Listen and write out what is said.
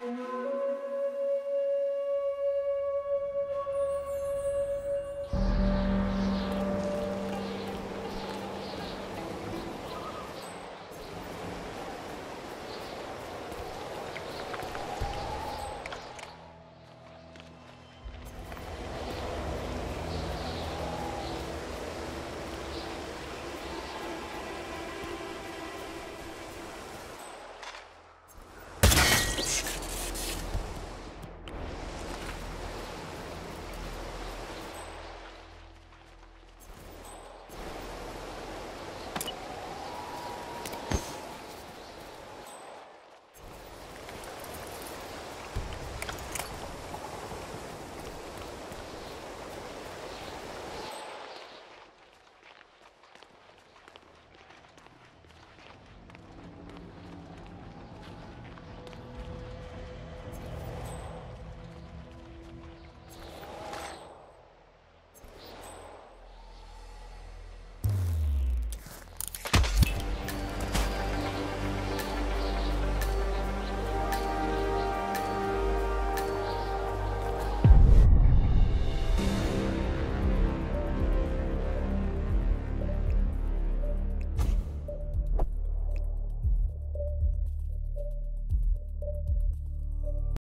Música